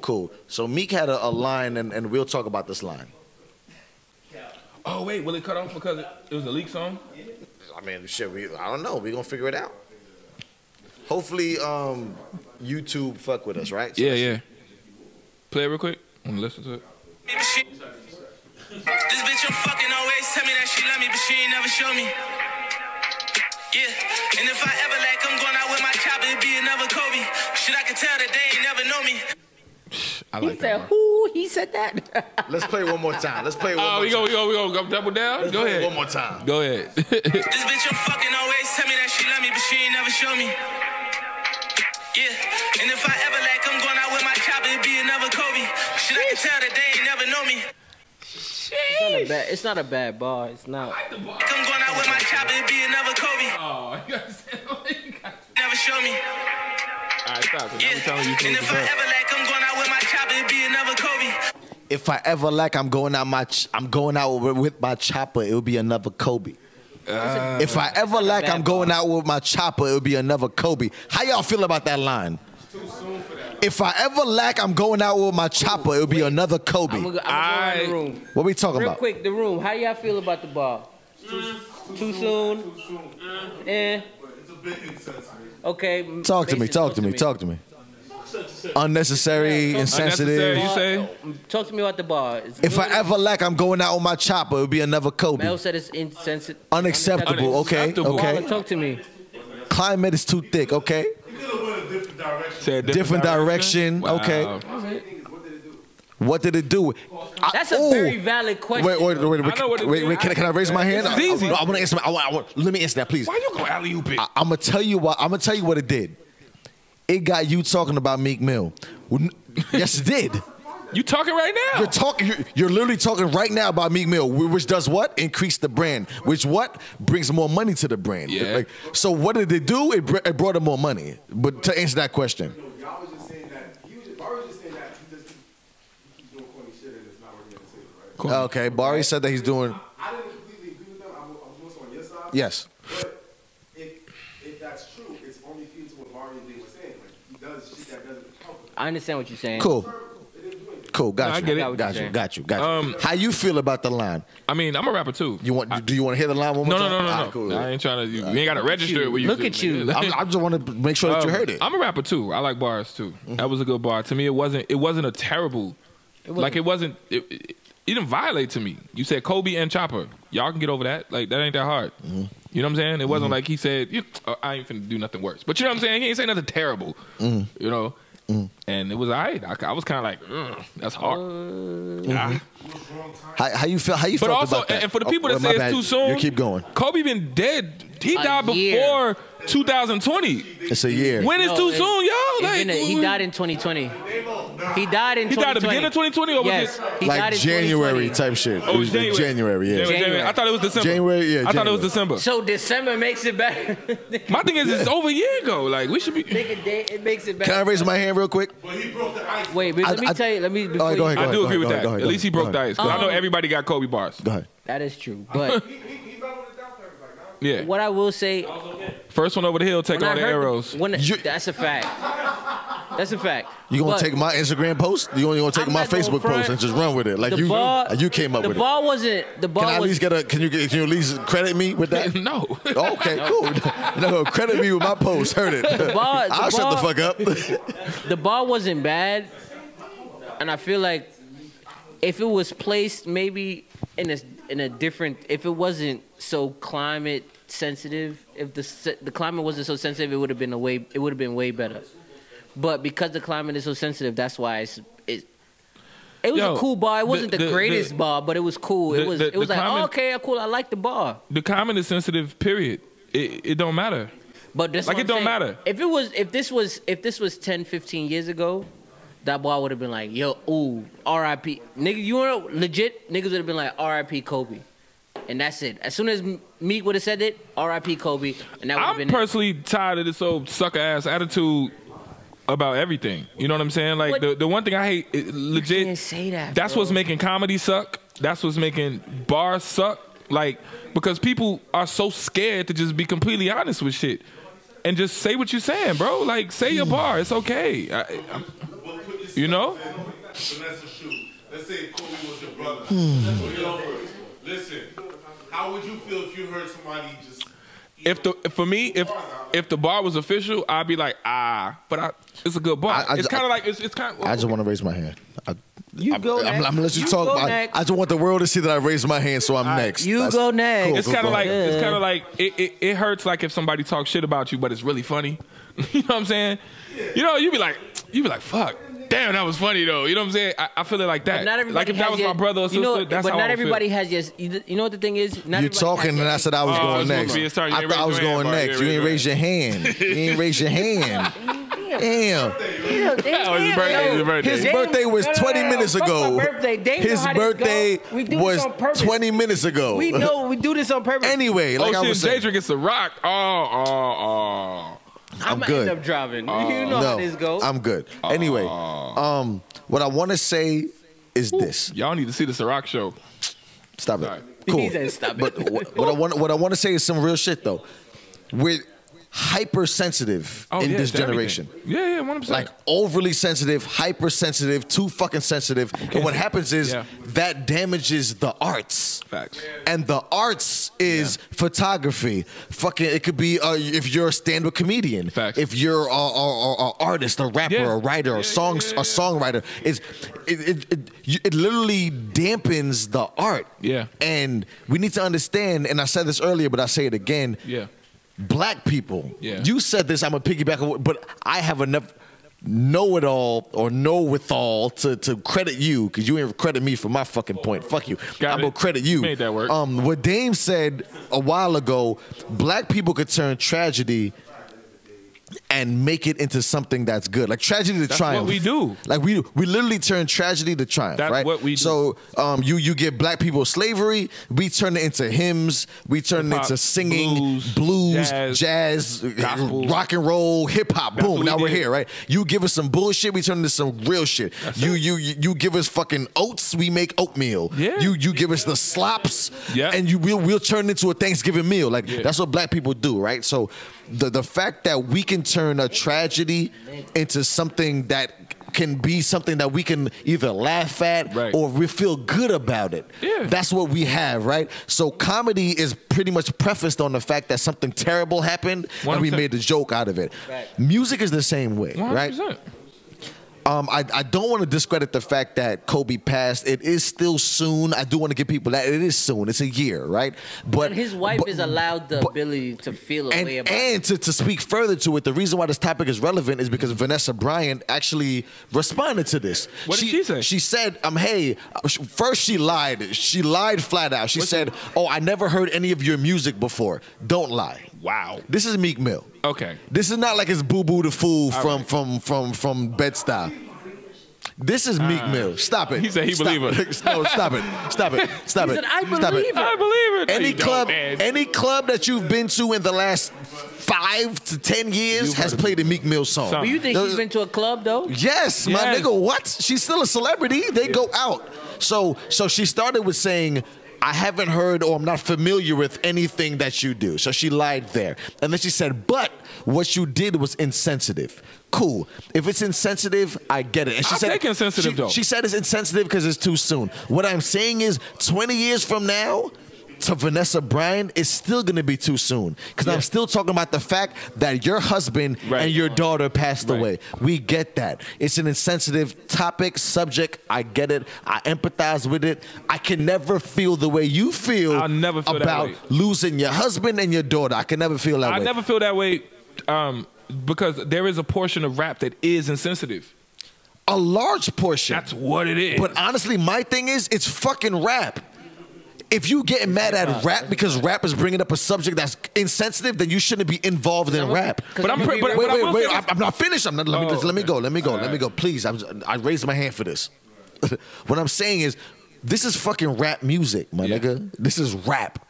Cool. So Meek had a, a line, and, and we'll talk about this line. Oh wait, will it cut off because it, it was a leak song? I mean, shit. We I don't know. We gonna figure it out. Hopefully, um, YouTube fuck with us, right? So Yeah, yeah. Play it real quick. Wanna listen to it? This bitch I'm fucking always tell me that she love me, but she ain't never show me. Yeah, and if I ever like, I'm going out with my chopper, it be another Kobe. Shit, I can tell that they ain't never know me. I He said, that. "Who?" He said that. Let's play one more time. Let's play one Oh, more we time. go, we go, we go, go double down. Let's Go ahead. One more time. Go ahead. This bitch I'm fucking always tell me that she love me, but she ain't never show me. Yeah, and if I ever like, I'm going out with my chopper, it be another Kobe. Shit, I can tell that they ain't never know me. It's not a bad. It's not a bad bar. It's not. I like the bar. I'm going out with my chopper, it be another Kobe. oh, you understand? Never show me. All right, stop. 'cause I'm Yeah, telling you and if I ever like, If I ever like, I'm going out my, ch- I'm going out with, with my chopper. It'll be another Kobe. if I ever like, I'm going out with my chopper. It'll be another Kobe. How y'all feel about that line? If I ever lack, I'm going out with my chopper. It'll be another Kobe. I'm gonna go, I'm gonna go in the room. what we talking Real about? Real quick, the room. How y'all feel about the bar? Too soon. Eh. Okay. m- Talk to me. Talk to me. Talk to me. Unnecessary, insensitive. Unnecessary. You say? Talk to me about the bar. It's If I ever lack, I'm going out with my chopper. It'll be another Kobe. Mel said it's insensitive. Unacceptable. Okay. Unacceptable. Okay. Talk to me. Climate is too thick. Okay. Said Different direction. Wow. Okay. What did it do? I- That's a ooh. very valid question. Wait, wait, wait, wait, I know what it wait, is. wait, Can, I- can I raise my hand? This is easy. I, I, want to answer. my- I want, I want, let me answer that, please. Why you go alley oop it? I, I'm gonna tell you what. I'm gonna tell you what it did. It got you talking about Meek Mill. Yes, it did. You talking right now? You're talking. You're, you're literally talking right now about Meek Mill, which does what? Increase the brand. Which what brings more money to the brand. Yeah. Like, so what did it do? It, br- it brought him more money. But to answer that question, Y'all was just saying that he was just, Bari was just saying that he just he keeps doing corny shit and it's not working in the city, right? okay. Bari said that he's doing. I didn't completely agree with them. I'm, I'm more so on your side. Yes. But if if that's true, it's only feeding to what Bari and Dave were saying. Like he does shit that doesn't help him. I understand what you're saying. Cool. Cool. Got No, I you. get it. Got you're you. saying. Got you. Got you. Um, How you feel about the line? I mean, I'm a rapper too. You want? do you want to hear the line one more No, no, time? no, no, All no. right, cool. I ain't trying to. You, you ain't got to register it. When you Look do, at you. I'm- I just want to make sure that you Um, heard it. I'm a rapper too. I like bars too. Mm-hmm. That was a good bar. To me, it wasn't. It wasn't a terrible. like it wasn't. It, it, it didn't violate to me. You said Kobe and Chopper. Y'all can get over that. Like that ain't that hard. Mm-hmm. You know what I'm saying? It wasn't like he said. You, uh, I ain't finna do nothing worse. But you know what I'm saying? He ain't say nothing terrible. Mm-hmm. You know. And it was alright. I, I was kind of like, "Ugh, that's hard. Ah. How, how you feel? How you But felt also, about that? and for the Oh, people that say it's bad. too soon, you keep going. Kobe been dead. He A died year. before 2020. It's a year. When is No, too it- soon, y'all? Like, been a- he died in 2020. He died in He died at the beginning of 2020, or was yes, it- he like January type shit. Oh, it was January. January, yeah. January, January. I thought it was December. January, yeah, I thought it was December. So December makes it better. My thing is, it's over a year ago. Like we should be. Nigga, day- it makes it better. Can I raise my hand real quick? Wait, but I- let me I- tell you. Let me. Before right, go you- ahead. I do go agree ahead, with go that. ahead, go ahead, At least he go broke the ahead. ice. 'cause I know everybody got Kobe bars. Go ahead. That is true. But He, he leveled it down for everybody. Now. Yeah. what I will say, First one over the hill, take when all I the heard arrows. when You- that's a fact. That's a fact. You gonna But take my Instagram post? You gonna, gonna take I'm my not gonna Facebook front. post and just run with it? Like the you, bar, you came up the with it. bar wasn't. The ball Can I at was. least get a? Can you get can you at least credit me with that? no. Oh, okay, cool. No, credit me with my post. Heard it. bar- the I'll shut the bar- fuck up. the ball wasn't bad, and I feel like if it was placed maybe in a in a different, if it wasn't so climate sensitive, if the the climate wasn't so sensitive, it would have been a way it would have been way better. But because the climate is so sensitive, that's why it's it. It was Yo, a cool bar. It wasn't the, the- the- greatest bar, but it was cool. the- it was the- it was like oh, okay, cool. I like the bar. The climate is sensitive. Period. It, it don't matter. But that's Like, it don't saying. matter. If it was if this was if this was 10, 15 years ago, that boy would have been like, yo, ooh, R.I.P. Nigga, you know legit niggas would have been like R.I.P. Kobe. And that's it. As soon as Meek would have said it, R.I.P. Kobe, and that would have I'm been it. personally tired of this old sucker ass attitude about everything. You know what I'm saying? Like What? the, the one thing I hate, it, legit. say that, That's bro. what's making comedy suck. That's what's making bars suck. Like because people are so scared to just be completely honest with shit and just say what you're saying, bro. Like say your mm. bar. It's okay. I, I'm, just You know? Vanessa shoe. Let's say Kobe was your brother. Hmm. Or your brother. Listen, how would you feel if you heard somebody just? If the for me, if if the bar was official, I'd be like, ah, but I, it's a good bar. I- I- it's kind of like it's, it's kind of. I just want to raise my hand. I, You I'm, go I'm, next. I'm gonna let you, You talk. I. I just want the world to see that I raised my hand, so I'm next. you That's- go next. cool, It's kind of like ahead. it's kind of like it, it, it hurts like if somebody talks shit about you, but it's really funny. you know what I'm saying? You know, you'd be like, you'd be like, fuck, damn, that was funny though. You know what I'm saying? I, I feel it like that. But not everybody like if that was your- my brother or you know, that's but how not I everybody feel. has just. You, you know what the thing is? Not You're talking, and I said I was Oh, going next. moving. Sorry, you I thought I was going next. You You ain't ain't raise your hand. You ain't raise your hand. Damn. That was his birthday. His birthday. His birthday was no, no, 20 no, no. minutes ago. birthday. Dame His birthday. We do this was on purpose. 20 minutes ago. We know we do this on purpose. Anyway, like oh I was saying, Jadrick gets the rock. Oh, oh, oh. I'm, I'm good. end up driving. you know how this goes. I'm good. Anyway, um, what I want to say is this. Y'all need to see the Ciroc show. Stop it. Alright. Cool. He said stop it. But what, what I want, what I want to say is some real shit though. We're hypersensitive Oh, in yeah, this to everything. generation. Yeah, yeah, one percent. Like overly sensitive, hypersensitive, too fucking sensitive. And what happens is Yeah. that damages the arts. Facts. And the arts is photography. Fucking, it could be uh, if you're a stand-up comedian. Facts. If you're a, a, a, a artist, a rapper, Yeah. a writer, Yeah, a song, yeah, yeah, a songwriter. It's it it, it it literally dampens the art. Yeah. And we need to understand. And I said this earlier, but I say it again Yeah. Black people. Yeah. You said this. I'm a piggyback, but I have enough know it all or know withal to to credit you because you ain't credit me for my fucking point. Fuck you. Got I'm it. gonna credit you. Made that work. Um, what Dame said a while ago, black people could turn tragedy. And make it into something that's good, like tragedy to That's triumph. what we do. Like we we literally turn tragedy to triumph, That's right? what we do. So um, you you give black people slavery, we turn it into hymns, we turn it Hip-hop, into singing, blues, blues, jazz, jazz, gospel. rock and roll, hip hop. Boom! what Now we we're here, right? You give us some bullshit, we turn it into some real shit. You, you you you give us fucking oats, we make oatmeal. Yeah. You you give us the slops, Yeah. and you we'll we'll turn it into a Thanksgiving meal. Like Yeah. that's what black people do, right? So the the fact that we can turn a tragedy into something that can be something that we can either laugh at Right. or we feel good about it. Yeah. That's what we have, right? So comedy is pretty much prefaced on the fact that something terrible happened and we made a joke out of it. Music is the same way, right? 100%. Um, I, I don't want to discredit the fact that Kobe passed. It is still soon. I do want to give people that it is soon. It's a year, right? But and his wife but- is allowed the but- ability to feel a and, way about it. and to, to speak further to it, the reason why this topic is relevant is because Vanessa Bryant actually responded to this. What did she say? She said, um, hey, uh, first she lied. She lied flat out. She What's said, oh, I never heard any of your music before. Don't lie. Wow. This is Meek Mill. Okay. This is not like it's Boo Boo the Fool All from, right. from, from, from Bed-Stuy. This is Meek Mill. Stop it. Uh, He said he Stop believe it. No, stop it. Stop it. Stop He it. said, "I Stop believe it. her." I believe it. Any You don't, club, man. any club that you've been to in the last five to ten years You've has played a Meek Mill song. Some. But you think Those- she's been to a club though? Yes, my Yes. nigga. What? She's still a celebrity. They go out. So, so she started with saying. I haven't heard or I'm not familiar with anything that you do. So she lied there. And then she said, but what you did was insensitive. Cool. If it's insensitive, I get it. And she I'll said take insensitive, she, though. She said it's insensitive because it's too soon. What I'm saying is 20 years from now, to Vanessa Bryant, it's still gonna be too soon. Because I'm still talking about the fact that your husband Right. and your daughter passed Right. away. We get that. It's an insensitive topic, subject. I get it. I empathize with it. I can never feel the way you feel I'll never feel about losing your husband and your daughter. I can never feel that I way. I never feel that way um, because there is a portion of rap that is insensitive. a large portion. That's what it is. But honestly, my thing is, it's fucking rap. If you getting mad at rap because rap is bringing up a subject that's insensitive, then you shouldn't be involved in rap. But I'm pre- but- wait, but I wait, wait! I'm, I'm not finished. I'm not. Let me Oh, let me go. Let me go. All Let me go. Please, I'm, I raised my hand for this. what I'm saying is, this is fucking rap music, my Yeah. nigga. This is rap.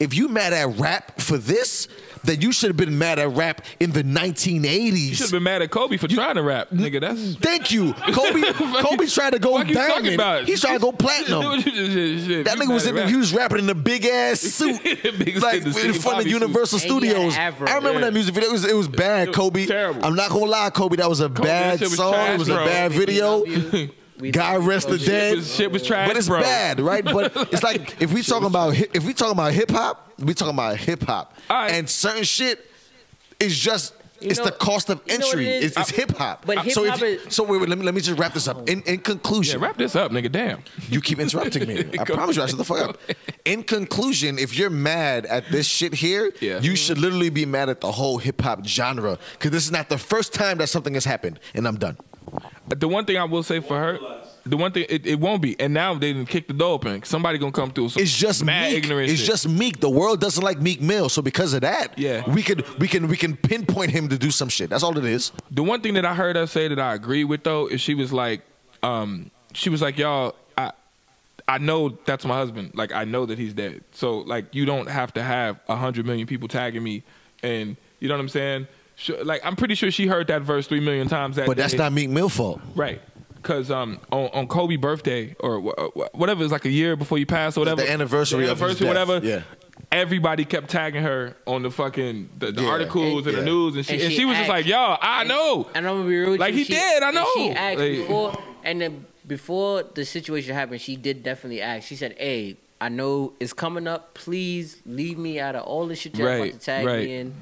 If you mad at rap for this, then you should have been mad at rap in the 1980s. You should have been mad at Kobe for trying to rap, nigga. That's Thank you, Kobe. Kobe tried to go Fuck you talking diamond. about? He's trying to go platinum. That nigga was in the, he was rapping in a big ass suit, Big like suit, in Steve front of Harvey suit. Universal And he had Studios. an. I remember Yeah. that music video. It was, it was bad, was Kobe. terrible. I'm not gonna lie, Kobe. That was a bad that was song. trash, it was a bad video. We God rest the dead. Shit was, shit was trash, But it's bro. bad, right? But it's like if we talking about if we talking about hip hop, we talking about hip hop, right. and certain shit is just. You it's know- the cost of you know what entry. it? It's, it's hip hop. But so hip-hop if, is- so wait, wait, let me let me just wrap this up. In in Yeah, conclusion, wrap this up, nigga. Damn. you keep interrupting me. I promise you, I shut the fuck up. In conclusion, if you're mad at this shit here, Yeah. you mm-hmm. should literally be mad at the whole hip hop genre because this is not the first time that something has happened. And I'm done. The one thing I will say for her, the one thing it, it won't be, and now they didn't kick the door open. Somebody gonna come through. Some It's just mad Meek. ignorant. It's shit. just Meek. The world doesn't like Meek Mill, so because of that, Yeah. we could we can we can pinpoint him to do some shit. That's all it is. The one thing that I heard her say that I agree with though is she was like, um, she was like, y'all, I, I know that's my husband. Like I know that he's dead. So like you don't have to have a hundred million people tagging me, and you know what I'm saying. Sure, like I'm pretty sure she heard that verse three million times that But that's day. not Meek Mill fault. right. Cause um on, on Kobe birthday or wh- wh- whatever it's like a year before you pass or whatever The anniversary the of his anniversary death, whatever yeah. everybody kept tagging her on the fucking the, the Yeah. articles and, Yeah. the news and she and And she, she was just asked- like yo I know And I'm gonna be real with Like, you. he she, did, I know. She asked Like- before, and then before the situation happened, she did definitely ask. She said, "Hey, I know it's coming up. Please leave me out of all the shit you're Right, about to tag right. me in.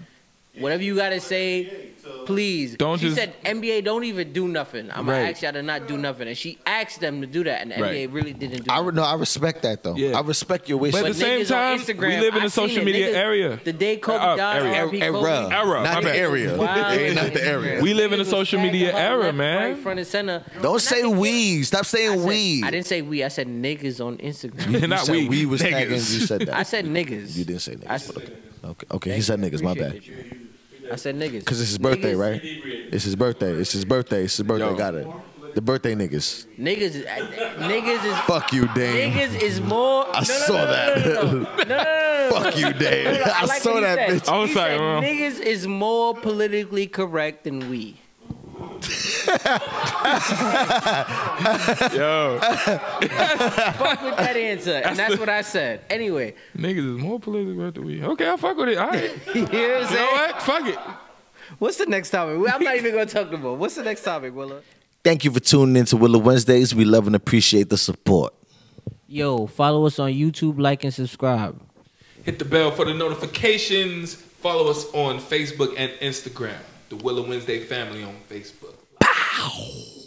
Whatever you gotta say, please." Don't she just- said, "NBA don't even do nothing. I'm gonna Right. ask y'all to not do nothing." And she asked them to do that, and the Right. NBA really didn't do. I nothing. re- no, I respect that though. Yeah. I respect your wish. But at the same time, Instagram, we live in a social media Niggas- area. The day Kobe Uh, died, area. R.I.P. Era. Kobe. Era, Not my the area. Wow. Not the area. We live in a social media tagging era, man. Right, front and center. Don't say we. Stop I saying said- we. I didn't say we. I said niggas on Instagram. You Not said we. we was Niggas. tagging. You said that. I said niggas. You didn't say niggas. Okay, okay. He said niggas. My bad. Appreciate you. I said niggas. Because it's his birthday, Niggas- right? It's his birthday. It's his birthday. It's his birthday. Yo. Got it. The birthday niggas. Niggas, is- uh, niggas is Fuck you, Dame. niggas is more. I no, no, saw no, no, that. No, no, no. Fuck you, Dame. No, no, I like saw that said. bitch. I was He like, said uh. niggas is more politically correct than we. Yo, Fuck with that answer, and that's what I said. Anyway, niggas is more politically correct than we. Okay, I fuck with it. All right. you know what You know what? Fuck it. What's the next topic? I'm not even gonna talk about. What's the next topic, Willa? Thank you for tuning in to Willa Wednesdays. We love and appreciate the support. Yo, follow us on YouTube, like and subscribe. Hit the bell for the notifications. Follow us on Facebook and Instagram. The Willa Wednesday family on Facebook. Pow!